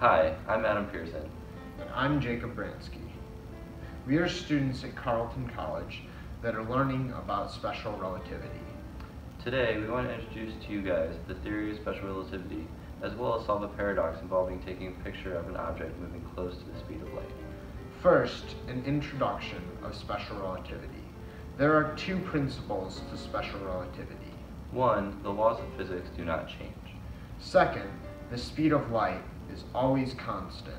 Hi, I'm Adam Pearson. And I'm Jacob Bransky. We are students at Carleton College that are learning about special relativity. Today, we want to introduce to you guys the theory of special relativity, as well as solve a paradox involving taking a picture of an object moving close to the speed of light. First, an introduction of special relativity. There are two principles to special relativity. One, the laws of physics do not change. Second, the speed of light is always constant.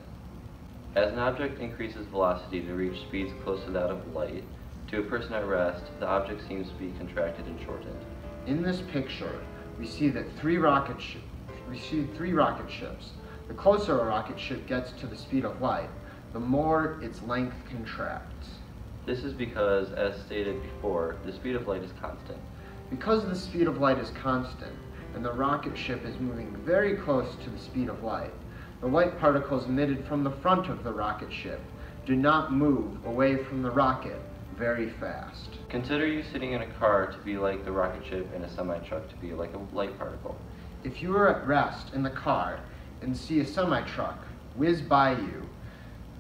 As an object increases velocity to reach speeds close to that of light, to a person at rest, the object seems to be contracted and shortened. In this picture, we see that three rocket we see three rocket ships. The closer a rocket ship gets to the speed of light, the more its length contracts. This is because, as stated before, the speed of light is constant. Because the speed of light is constant, and the rocket ship is moving very close to the speed of light, the light particles emitted from the front of the rocket ship do not move away from the rocket very fast. Consider you sitting in a car to be like the rocket ship and a semi-truck to be like a light particle. If you are at rest in the car and see a semi-truck whiz by you,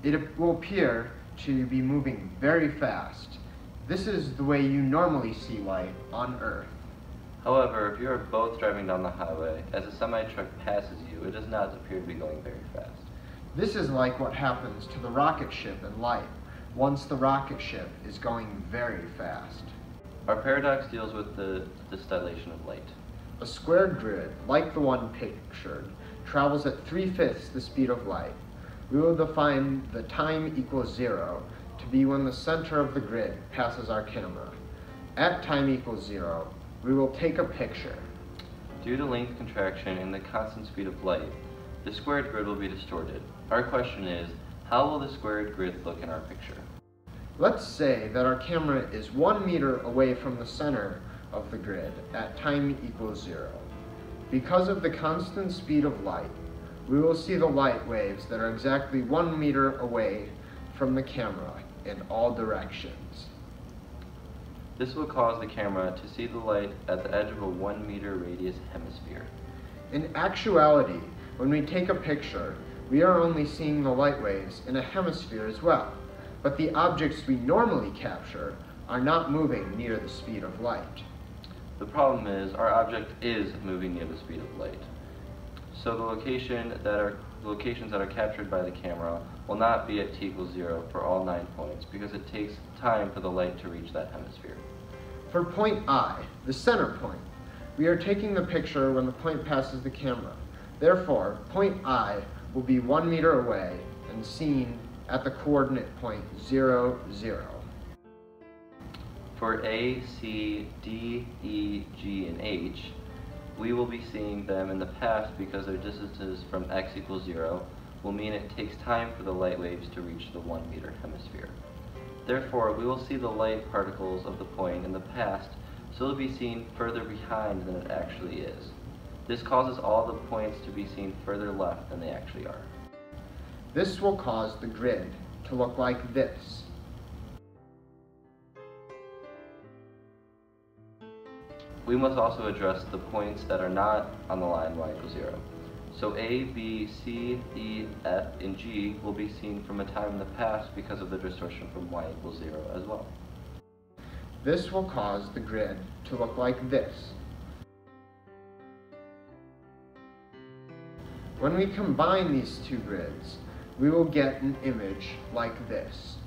it will appear to be moving very fast. This is the way you normally see light on Earth. However, if you are both driving down the highway, as a semi-truck passes you, it does not appear to be going very fast. This is like what happens to the rocket ship in light, once the rocket ship is going very fast. Our paradox deals with the distillation of light. A squared grid, like the one pictured, travels at three-fifths the speed of light. We will define the time equals zero to be when the center of the grid passes our camera. At time equals zero, we will take a picture. Due to length contraction and the constant speed of light, the squared grid will be distorted. Our question is, how will the squared grid look in our picture? Let's say that our camera is one meter away from the center of the grid at time equals zero. Because of the constant speed of light, we will see the light waves that are exactly one meter away from the camera in all directions. This will cause the camera to see the light at the edge of a one meter radius hemisphere. In actuality, when we take a picture, we are only seeing the light waves in a hemisphere as well, but the objects we normally capture are not moving near the speed of light. The problem is our object is moving near the speed of light. So the location that are the locations that are captured by the camera will not be at t equals zero for all nine points because it takes time for the light to reach that hemisphere. For point I, the center point, we are taking the picture when the point passes the camera. Therefore, point I will be one meter away and seen at the coordinate point 0, 0. For A, C, D, E, G, and H, we will be seeing them in the past because their distances from x equals 0 will mean it takes time for the light waves to reach the 1 meter hemisphere. Therefore, we will see the light particles of the point in the past, so it'll be seen further behind than it actually is. This causes all the points to be seen further left than they actually are. This will cause the grid to look like this. We must also address the points that are not on the line y equals 0. So A, B, C, E, F, and G will be seen from a time in the past because of the distortion from y equals 0 as well. This will cause the grid to look like this. When we combine these two grids, we will get an image like this.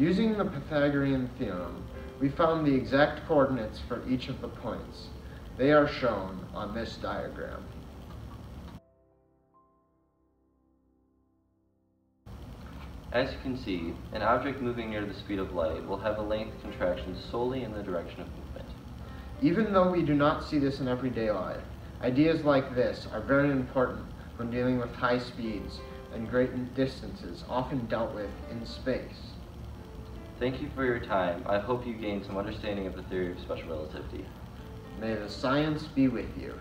Using the Pythagorean theorem, we found the exact coordinates for each of the points. They are shown on this diagram. As you can see, an object moving near the speed of light will have a length contraction solely in the direction of movement. Even though we do not see this in everyday life, ideas like this are very important when dealing with high speeds and great distances often dealt with in space. Thank you for your time. I hope you gained some understanding of the theory of special relativity. May the science be with you.